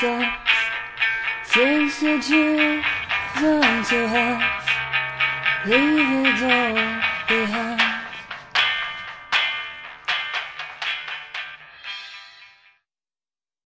Things that you. want to have Leave it all behind